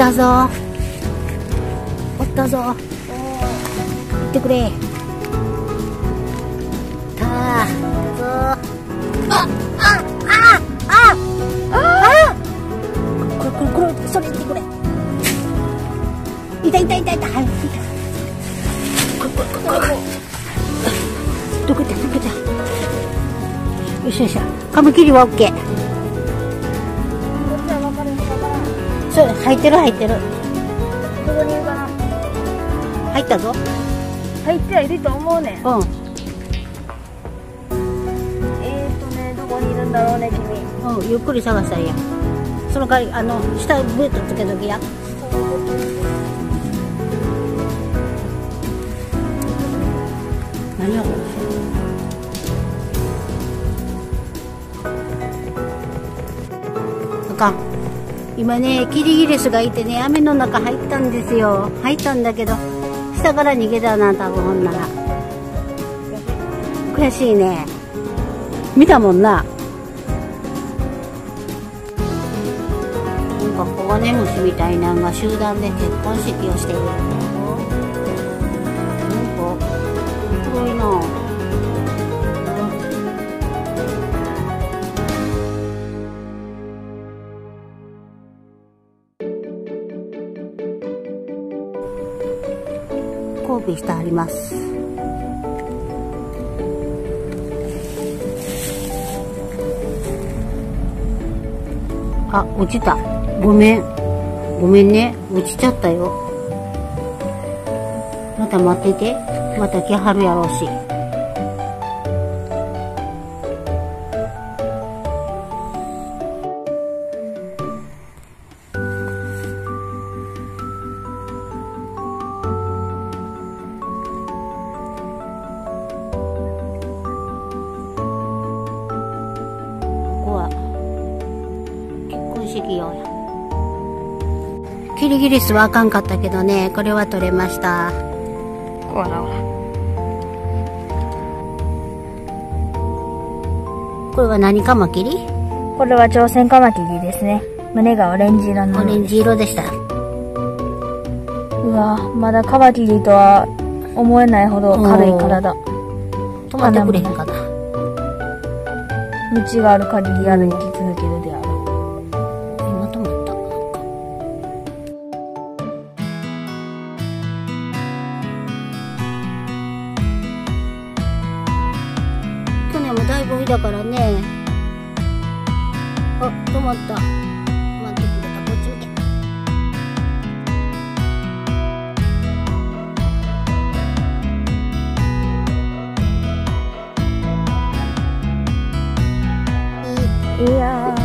おったぞ。おったぞ。行ってくれ。たああああああ。これこれこれそれ行ってくれ。痛い痛い痛い痛いはいいこれこれこれこ。れどこ行った？どこ行った？よしよしカムキリはオ入ってる入ってる。どこにいるかな。入ったぞ。入ってはいると思うねん。うん。えーとねどこにいるんだろうね君。うんゆっくり探したらいいやその代わりあの下ブートつけときや。何やこれあかん今ねキリギリスがいてね雨の中入ったんですよ。入ったんだけど下から逃げたな多分ほんなら悔しいね。見たもんな。なんかコガネムシみたいなのが集団で結婚式をしている。交尾してあります。あ落ちた。ごめん。ごめんね。落ちちゃったよ。また待ってて。また来はるやろうし。キリギリスはあかんかったけどね。これは取れました。こうな。これは何カマキリ？これは朝鮮カマキリですね。胸がオレンジ色のオレンジ色でした。うわまだカマキリとは思えないほど軽い体。止まってくれへんかな。道がある限り歩きいぶ多いだからね。あ止まった。待ってくれたこっち見てういやー。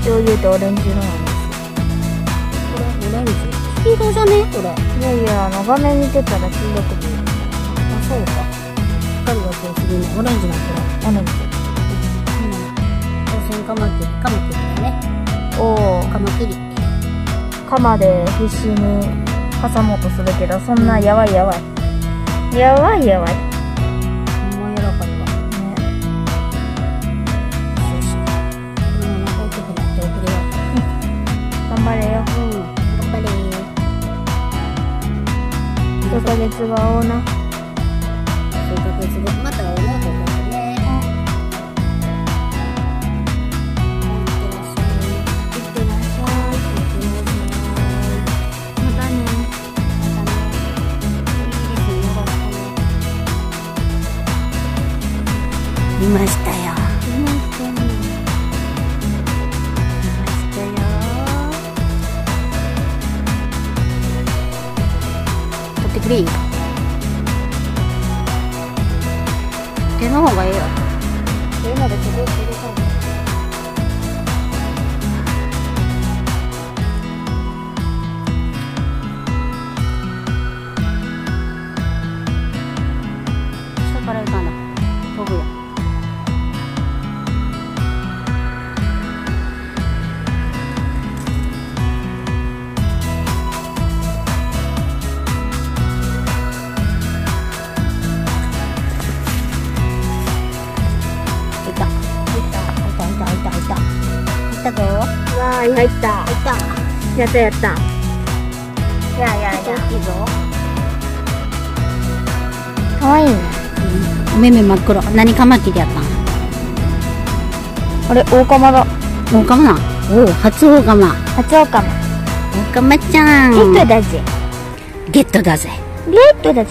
一応言うとオレンジ色黄色じゃねこれあいやいやあの画面見てたら黄色く見えるそうか。光がこうするねオレンジなこれオレンジ朝鮮カマキリカマキリだねおおカマキリ鎌で必死に挟もうとするけどそんなやばいやばい。やばいやばい1ヶ月が青な。手の方がええよ。手まで続いてはい、入った。入った。やったやった。ややや。いいぞ。かわいいね。お目目真っ黒。何カマキリやったん？あれ、オオカマだ。オオカマな。おお、初オオカマ。初オオカマ。オオカマちゃん。ゲットだぜ。ゲットだぜ。ゲットだぜ。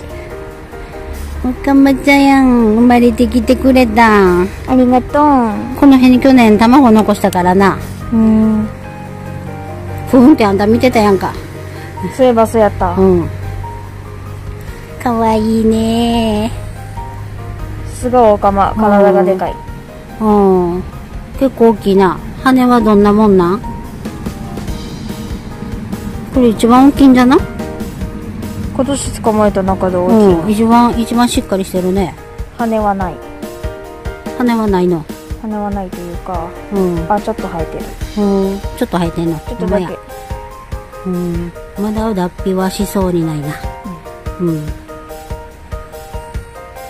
オオカマちゃんやん。生まれてきてくれた。ありがとう。この辺に去年卵残したからな。うん。ふんってあんた見てたやんか。そういえばそうやった。うん。かわいいねすごいオオカマ。体がでかい。うん。結構大きいな。羽はどんなもんなん？これ一番大きいんじゃな今年捕まえた中で大きいわ。うん。一番、一番しっかりしてるね。羽はない。羽はないの。羽はないというか、うん。あ、ちょっと生えてる。うん。ちょっと生えてんの。ちょっとだけ。うん。まだ脱皮はしそうにないな。うん。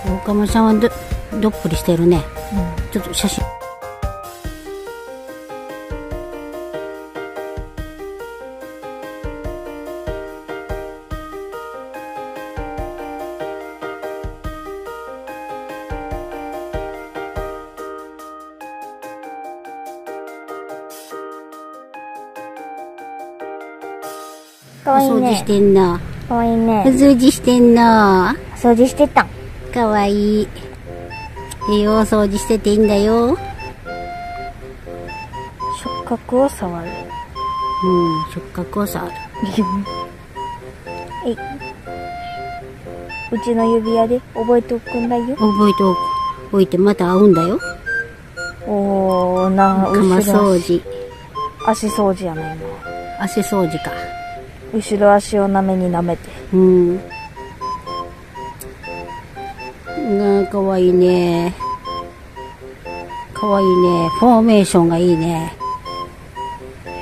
オオカマちゃんはど、どっぷりしてるね。ちょっと写真。しね。てんの。かわいいおね。掃除してんの。掃除してたん。かわいい。栄養掃除してていいんだよ。触覚を触る。うん、触覚を触る。えいうちの指輪で覚えておくんだよ。覚えておいてまた会うんだよ。おー、な、かま掃除。足掃除やね汗掃除か。今。後ろ足をなめに舐めて。うん。なあ、かわいいね。かわいいね。フォーメーションがいいね。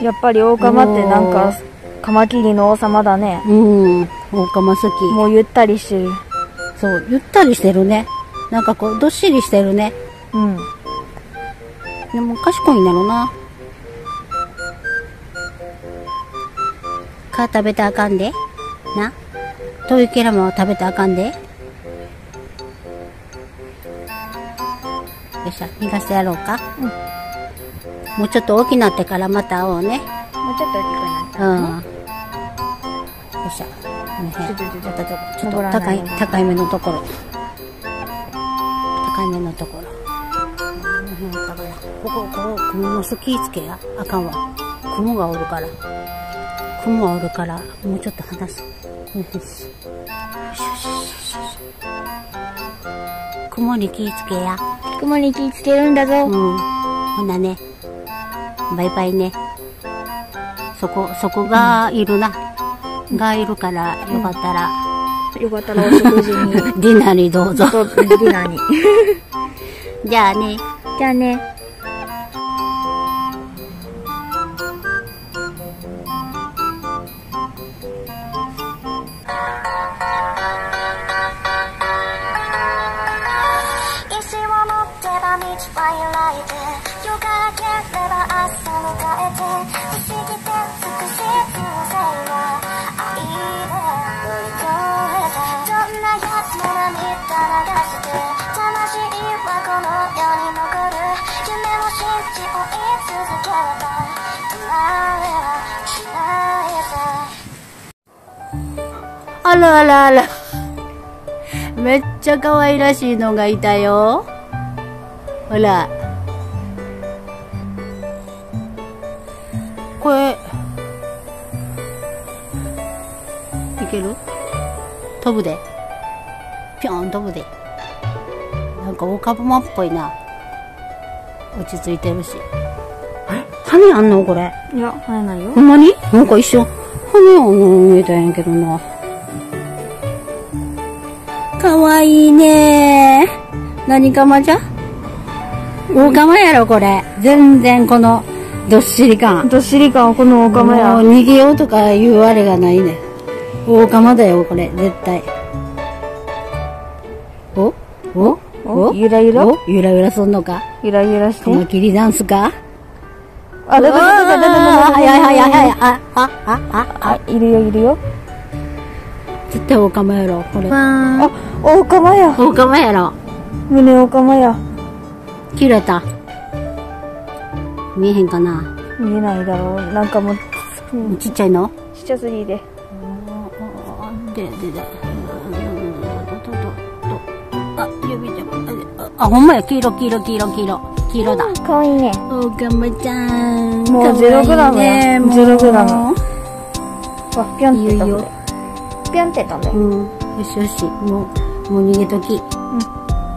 やっぱりオオカマってなんおか、カマキリの王様だね。うん。オオカマ好き。もうゆったりしてる。そう、ゆったりしてるね。なんかこう、どっしりしてるね。うん。でも賢いんだろうな。蚊食べたらあかんで。な。トイケラマを食べたらあかんで。よっしゃ、逃がしてやろうか。もうちょっと大きなってからまた会おうね。もうちょっと大きくなった。うん。よっしゃ。この辺ちょちょちょっとちょっと高ないい、高いめのところ。高いめのところ。ここ、ここ、雲の隙つけや。あかん。わ。雲がおるから。雲がおるから、もうちょっと離す。よしよしよしよしよし雲に気ぃつけや。雲に気ぃつけるんだぞ。うん。ほなね。バイバイね。そこ、そこがいるな。がいるから、よかったら、よかったらお食事に。ディナーにどうぞ。そう、ディナーに。じゃあね。じゃあね。らあらあら。めっちゃ可愛らしいのがいたよ。ほら。これ、いける？飛ぶで。ぴょん飛ぶで。なんかオカブマっぽいな。落ち着いてるし。あれ羽あんのこれ？いや、生えないよほ。んまに？なんか一瞬、羽あんの見えたんやけどな。かわいいね何かまじゃ？大釜やろ、これ。全然この、どっしり感。どっしり感はこのオオカマもやう。逃げようとかいうあれがないね。大釜だよ、これ。絶対。お？お？お？ゆらゆら？お？ゆらゆらすんのか？ゆらゆらしてカ。マキリダンスか？あ、だだだだだだだだはいはいはいはい。あ、あ、あ、あ、あ。あ、いるよ、いるよ。絶対オカマやろ、これ。あ、オオカマや。オカマやろ。胸オカマや。切れた。見えへんかな見えないだろう。なんかもう、うんちっちゃいの？ちっちゃすぎで。で、で、で。あ、指じゃ、あ、ほんまや、黄色、黄色、黄色、黄色。黄色だ。かわいいね。おかまちゃん。もうゼログラムやゼログラムわ、ぴょんって飛んでいいよ。ぴょんって飛んで。うん。よしよし。もう、もう逃げとき。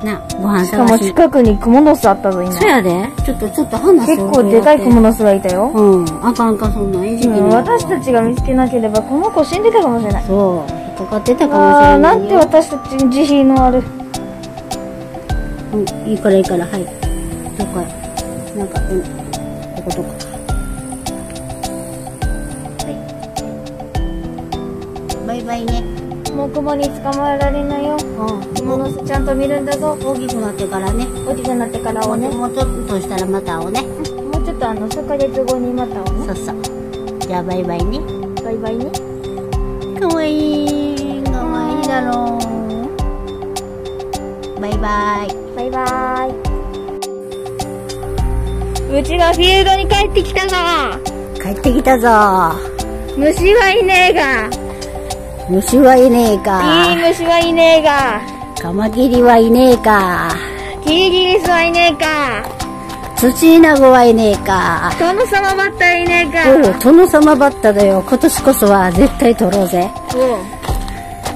な、ご飯しかも探し。近くにクモの巣あったぞ、今。そやで。ちょっと、ちょっと話結構でかいクモの巣がいたよ。うん。あかんあかん、そんなん。餌食うんに。私たちが見つけなければ、この子死んでたかもしれない。そう。かかってたかもしれないよ。んて私たちに慈悲のある。うん、いいからいいから、はい。どこや。なんか、うん。ここどこか。イバイね。もうクモに捕まえられないよ。うん。クモの巣ちゃんと見るんだぞ。大きくなってからね。大きくなってからをね。もうちょっとしたらまた会おうね。もうちょっとあの、数ヶ月後にまた会おうね。そうそう。じゃあバイバイね。バイバイね。かわいい。かわいいだろう。バイバイ。バイバイ。うちはフィールドに帰ってきたぞ。帰ってきたぞ。虫はいねえが。虫はいねえいいか。虫はいねえが。カマキリはいねえか。キリギリスはいねえか。ツチイナゴはいねえか。トノサマバッタいねえか。おう、殿様バッタだよ。今年こそは絶対取ろうぜ。お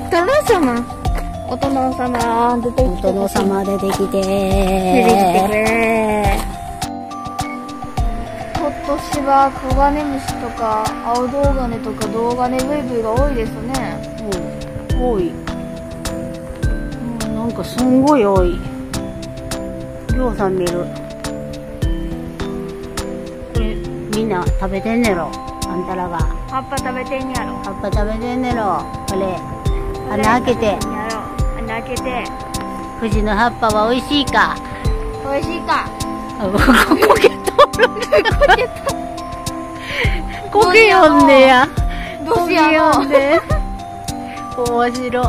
トノサマお殿様、出てきて。お殿様出てきて。出てきてくれ。今年はコガネムシとか、青銅ガネとか銅ガネブイブイが多いですね。うん、多い。うん、なんかすんごい多い。りょうさん見る。これ、みんな食べてんねろ？あんたらが。葉っぱ食べてんやろ。葉っぱ食べてんねろ？これ、穴開けて。穴開けて。藤の葉っぱは美味しいか？美味しいか？あここけとる。こけよんねや。こけよんで。面白い。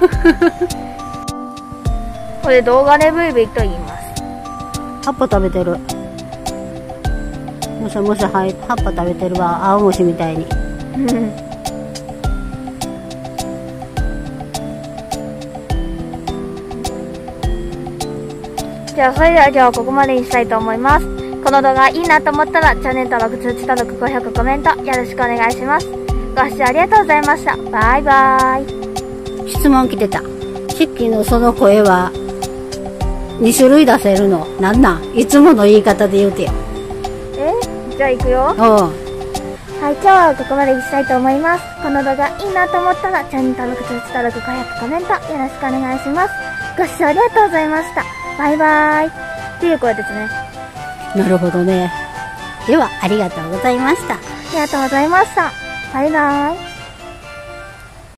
これ動画でブイブイと言います。葉っぱ食べてる。もしもし、はい、葉っぱ食べてるわ。青虫みたいに。じゃあ、それでは今日はここまでにしたいと思います。この動画いいなと思ったら、チャンネル登録、通知登録、高評価、コメント、よろしくお願いします。ご視聴ありがとうございました。バイバイ。質問来てた。チッキーのその声は、2種類出せるの？なんなん？いつもの言い方で言うてよ。え？じゃあ行くよ。おうはい、今日はここまでにしたいと思います。この動画いいなと思ったら、チャンネル登録、通知登録、高評価、コメント、よろしくお願いします。ご視聴ありがとうございました。バイバイ。っていう声ですね。なるほどね。では、ありがとうございました。ありがとうございました。バイバイ。